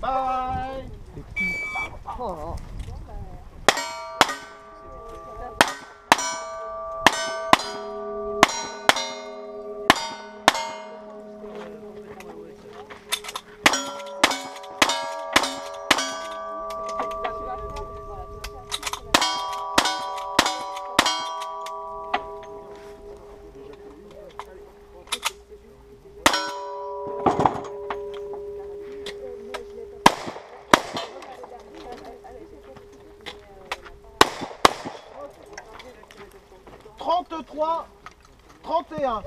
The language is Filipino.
Bye. Oh. 33, 31.